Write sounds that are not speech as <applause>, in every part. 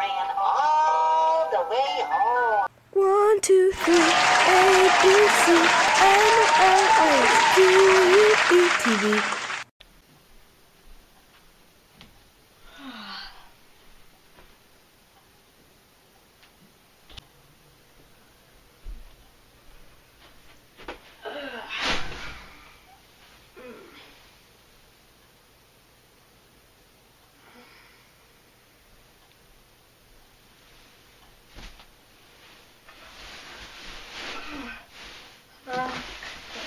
ran all the way home. One, two, three, A, B, C, N, O, O, D, U, E, T, V.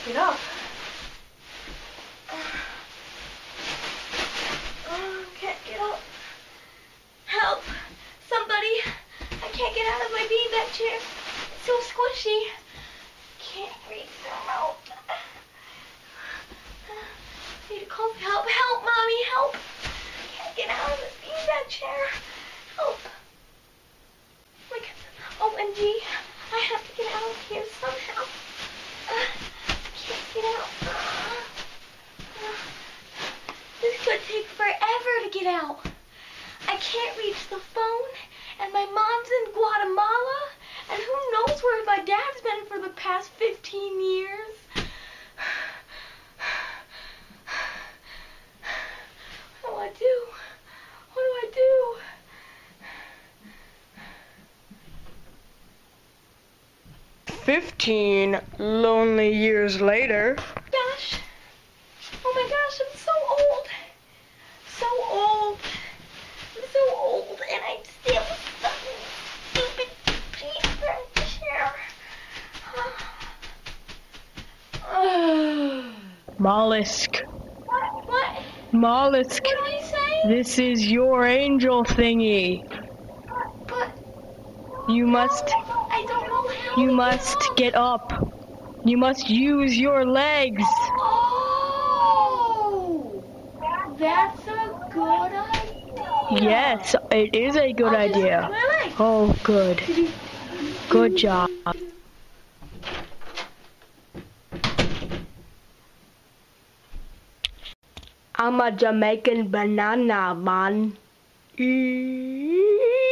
Get up. Oh, can't get up. Help. Somebody. I can't get out of my beanbag chair. It's so squishy. Can't reach the remote. Need to call for help. Help, Mommy. Help. Can't get out of this beanbag chair. Help. Oh my God. OMG. I have to get out of here somehow. Uh, can't get out. Uh, could take forever to get out. I can't reach the phone, and my mom's in Guatemala, and who knows where my dad's been for the past 15 years. What do I do? What do I do? Fifteen lonely years later. Gosh. Oh my gosh, I'm so old. So old. I'm so old and I'm still stuck in stupid beanbag chair. Mollusk. what? What? Mollusk. What did I say? This is your angel thingy. But You must, I don't know how you must get up. get up. You must use your legs. Oh! That's a good idea. Yes, it is a good I'll idea. Oh, good. <laughs> Good job. I'm a Jamaican banana man. Eee.